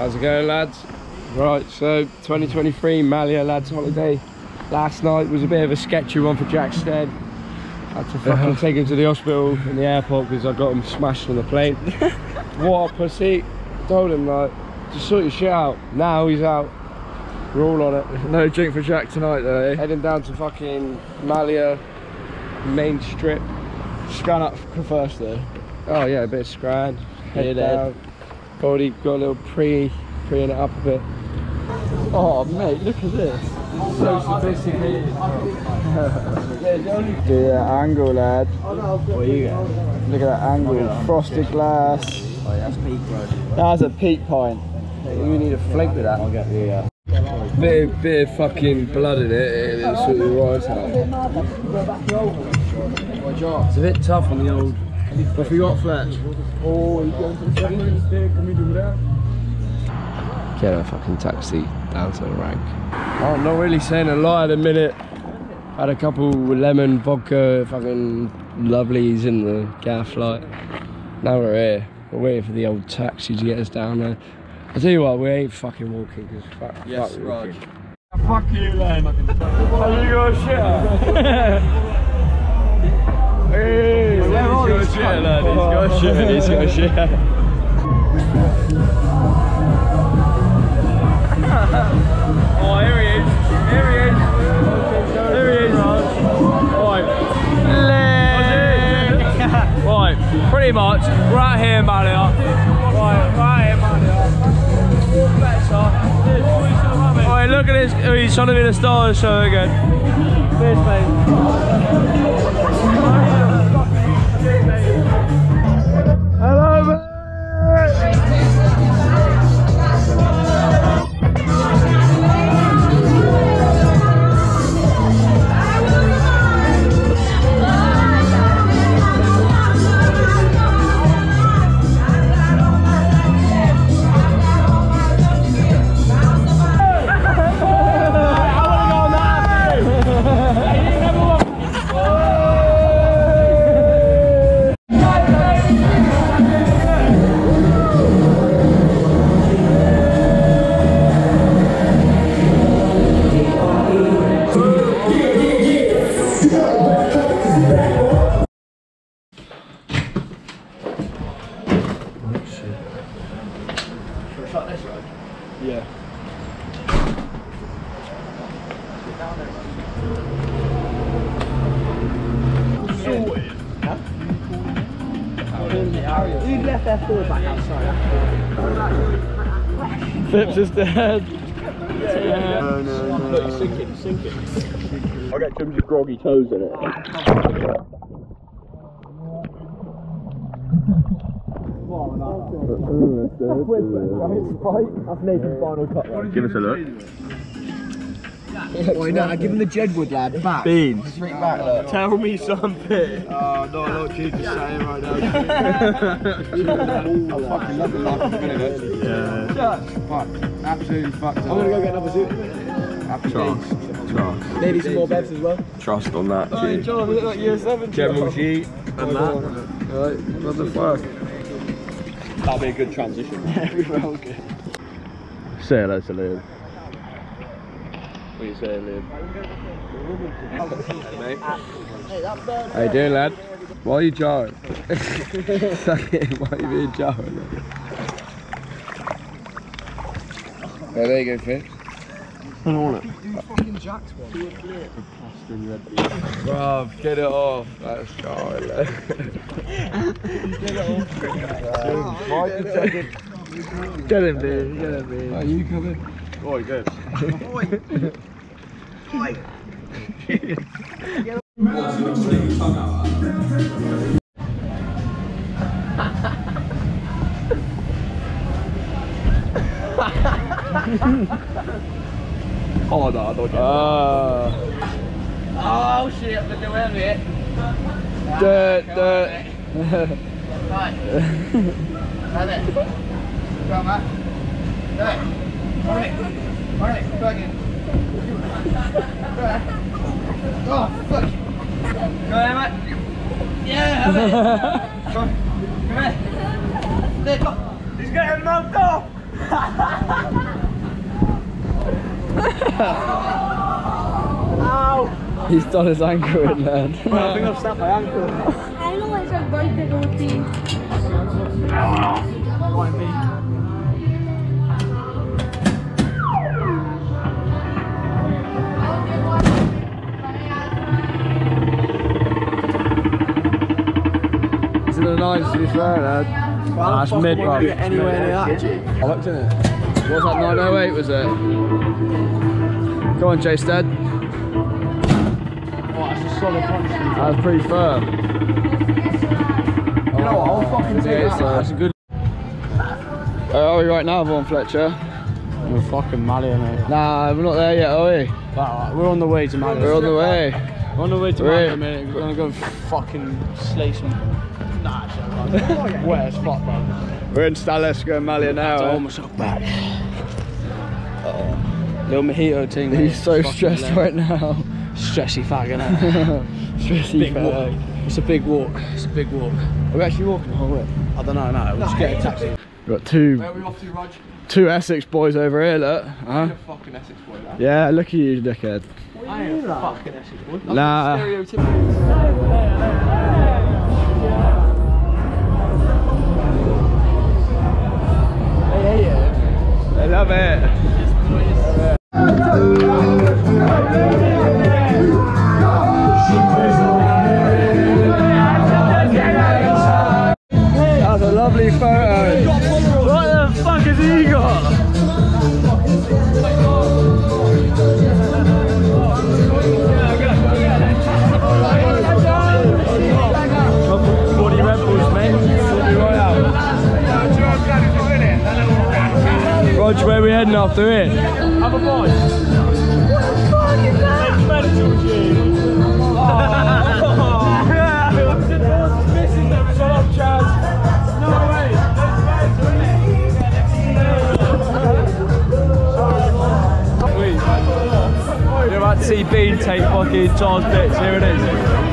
How's it going, lads? Right, so 2023 Malia lads holiday. Last night was a bit of a sketchy one for Jack Stead. Had to fucking take him to the hospital in the airport because I got him smashed on the plane. what a pussy. Told him like, just sort your shit out. Now he's out. We're all on it. No drink for Jack tonight though, eh? Heading down to fucking Malia main strip. Scan up first though. Oh yeah, a bit of scran. Head head. Already got a little pre, preing it up a bit. Oh mate, look at this. So sophisticated. Do that angle lad. What you got? Look at that angle. Frosted glass. Oh, yeah, that's peak, bro. That's a peak pint. You need a flake with that. I'll get the. Uh, Bit of, bit of fucking blood in it, and it's sort of right out. It's a bit tough on the old. What we got Fletch? Get a fucking taxi down to the rank. Oh, I'm not really saying a lie at the minute. Had a couple with lemon, vodka, fucking lovelies in the gaff flight. Now we're here. We're waiting for the old taxi to get us down there. I tell you what, we ain't fucking walking because fuck, Yes, fuck Raj. walking. Fuck you, Len. Have you got a shit? Hey, he's got shit, lad. He's got shit. He's got shit. Oh, here he is. Here he is. Here he is. Right. right. Pretty much. We're out here Malia. Right. We're here Malia. Right. Look at this. Oh, he's trying to be the star of the show again. Cheers, mate. Phipps is dead. No, no, no. Sink it, sink it. I get Jim's groggy toes in it. That's Nathan's final cut. Give us a look. Why not? Give him the Jedwood lad back. Beans. Straight back, look. Tell me something. Oh, no, I know what Jude's saying right now. I fucking love the life of minute. Yeah. Fuck. Absolutely fucked up. I'm gonna go get another suit. Happy days. Trust. Maybe some more bevs as well. Trust on that, Oh, G. John, we look like year seven. General G and that. Right, what the fuck? That'll be a good transition. Everywhere all good. Say hello to Liam. What are you saying, Liam? How you doing, lad? Why are you jarring? Suck it, why are you being jarring? Oh, there you go, Fitz. I don't want it. Bruv, get it off. That's jarring. Get him, dude. Get him, dude. Are you coming? Oh, good. oh, no, I don't get Ah. Oh shit, I'm gonna do it. Dirt, dirt. Right. Right there. Go on, Matt. There. Alright. Alright, go again. Oh, fuck. Go there, Matt. Yeah, have it. Come on. Come here. There, go. He's getting mugged off! He's done his ankle in there. I think I've snapped my ankle. I know it's a broken routine. It's in the nines to be fair, lad. That's mid, bro. Anywhere near that, G. I looked in it. What's that, 908 was it? Go on, Jay Stead. Oh, that's a solid punch. That was pretty firm. You know what? I'll fucking take Yeah, that. it's, uh, That's a good. Where are we right now, Vaughan Fletcher? We're fucking Malia, mate. Nah, we're not there yet, are we? Right, we're on the way to Malia. We're on the way. We're on the way to We're- Malia, mate. We're gonna go fucking slay some. Nah, joke. Wet as fuck, bro. We're in Staleska and Malia now. To eh? hold myself back. Little mojito thing. He's so stressed lit. right now. Stressy fag, innit? Stressy Big fella. walk. It's a big walk. It's a big walk. Are we actually walking the whole way? I don't know, no. We'll just get a taxi. We've got two, Where are we off to, Rog? two Essex boys over here, look. Huh? fucking Essex boy, lad. Yeah, look at you, dickhead. I ain't a fucking Essex boy. Nah. I love it. That's a lovely photo. What the fuck has he got? Roger, where we heading after it? Have a boy. You're about to see Bean take fucking Charles bits. Here it is.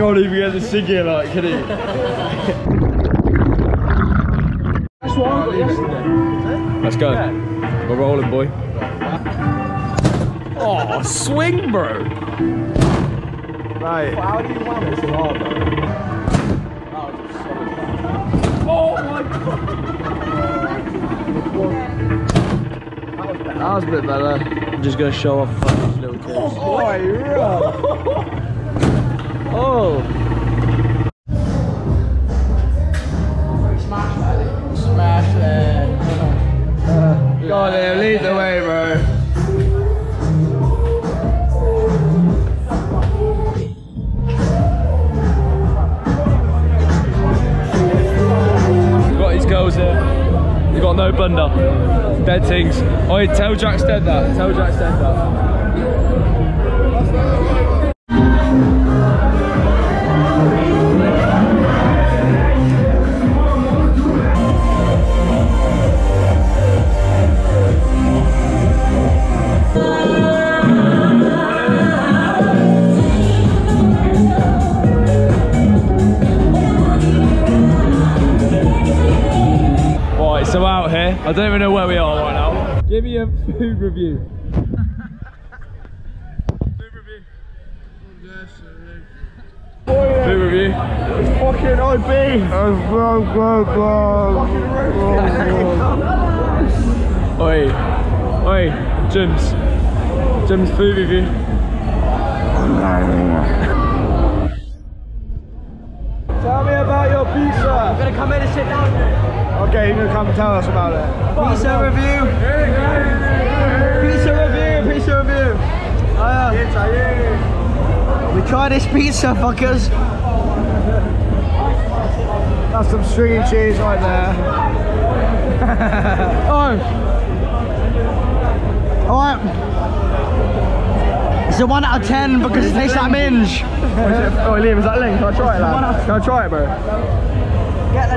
Can't even get the singing like, can he? That's what I got yesterday. Let's go. We're rolling, boy. Oh, swing, bro. Right. How do you want this in hard, Oh my god! That was a bit better. I'm just gonna show off these little kids. Oh, yeah. oh. Smash it. Go on, Liam, lead the way, bro. Girls here. You got no blunder. Dead things. Oh, tell Jack Stead that. Tell Jack Stead that. I don't even know where we are right now. Give me a food review. Food review. Fucking OB. Oi, oi, Jim's, Jim's food review. Okay, you're gonna come tell us about it. Pizza review. Pizza review. Pizza review. Uh, we try this pizza, fuckers. That's some stringy cheese right there. Oh. Alright. It's a 1 out of 10 because it tastes like minge. Oh, Liam, is that Ling? Can I try it, lad? Can I try it, bro?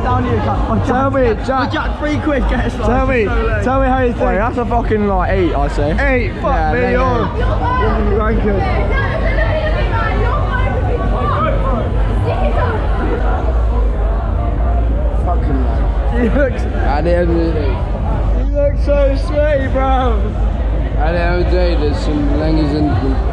Down you, cut. Oh, Tell me, Oh, Jack. Jack, three quid, get slice. Tell me, so tell me how you think. Wait, that's a fucking like eight, I say. Eight, fuck Yeah, me, you're you're ranking. Fucking man. He looks, At the end of the day, he looks so sweaty, bro. at the end of the day, there's some langers in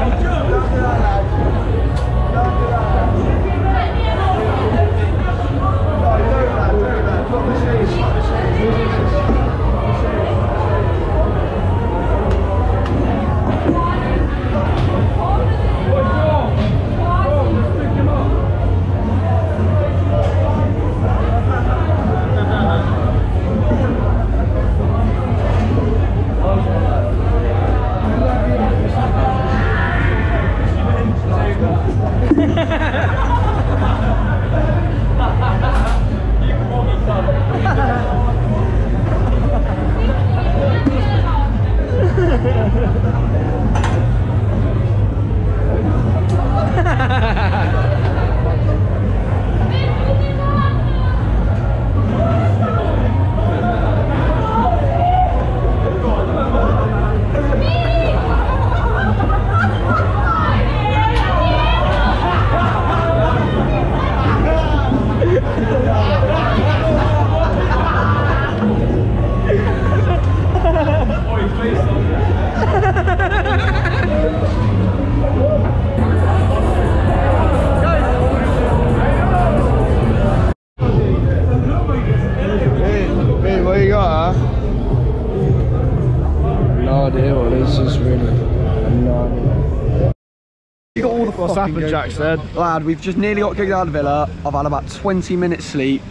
happened, Jack said? Lad, we've just nearly got kicked out of the villa. I've had about 20 minutes sleep.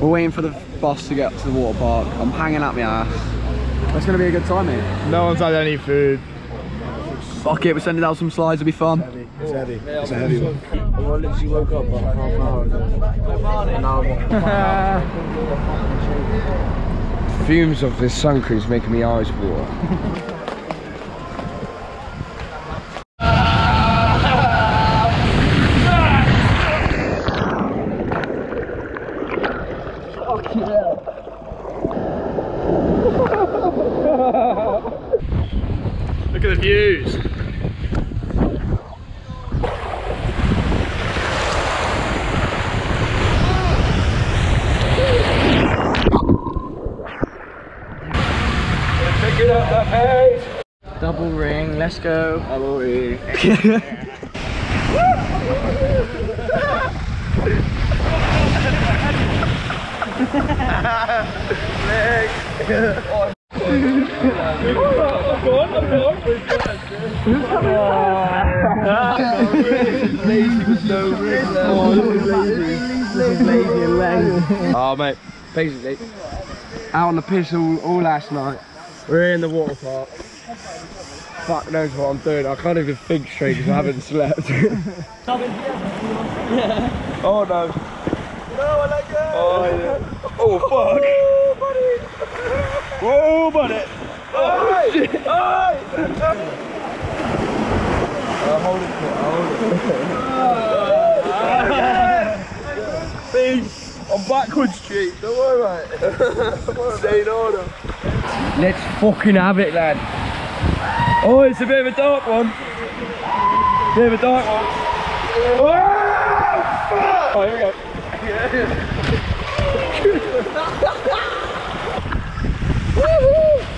We're waiting for the bus to get to the water park. I'm hanging out my ass. It's gonna be a good time, mate. No one's had any food. Fuck it, we're sending out some slides, it'll be fun. It's heavy. It's a heavy one. I literally woke up about half an hour ago. Now I'm- Fumes of this sun cream's making me eyes water. Look at the views. Go. Away. Oh mate, basically, out on the piss all, all last night. We're in the water park. Fuck knows what I'm doing. I can't even think straight because I haven't slept. yeah. oh no. No, I like that. Oh, yeah. oh fuck. Oh, buddy. Oh, oh shit. Oh. I'll hold it, I'll hold it. Peace. I'm backwards, Chief. Don't worry, mate. Stay in order. Let's fucking have it, lad. Oh, it's a bit of a dark one. Bit of a dark one. Oh! Oh, here we go.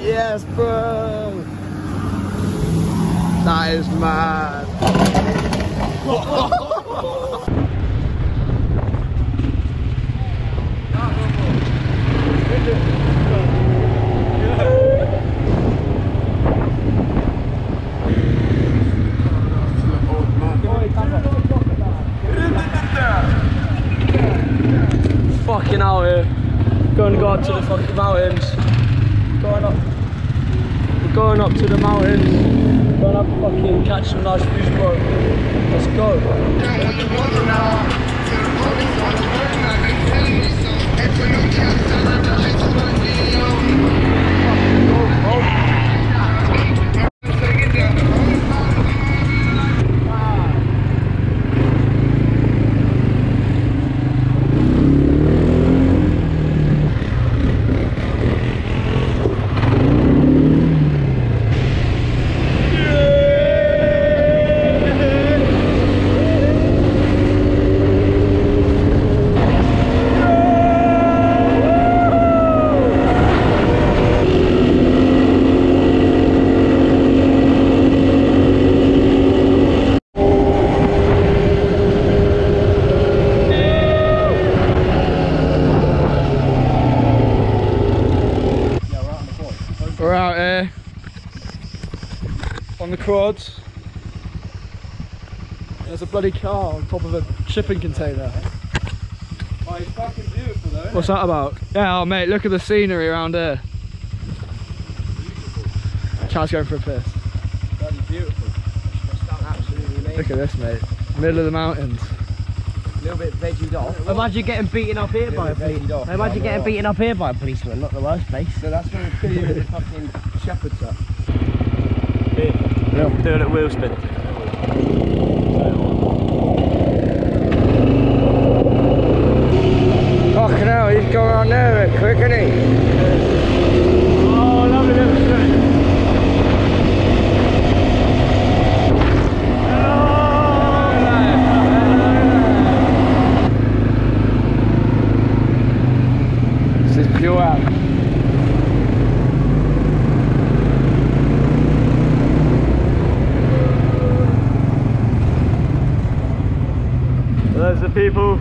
Yes, bro. That is mad. Fucking out here. Going to go up to the fucking mountains. Going up. We're going up to the mountains. Going up fucking catch some nice fish, bro. Let's go. We're out here There's a bloody car on top of a shipping container. Oh, it's fucking beautiful though. What's that about? Yeah, oh, mate, look at the scenery around here. Chad's going for a piss. Bloody beautiful. Look at this, mate. Middle of the mountains. A little bit veggied off. Imagine getting beaten up here by a Little bit police. veggied off. Imagine getting uh, beaten up here by a policeman. Not the worst place. So that's where the fucking shepherd's in fucking shepherd's hut. Do a little wheel spin. Fucking hell, he's going on there a bit quick, isn't he? Oh, lovely little There's the people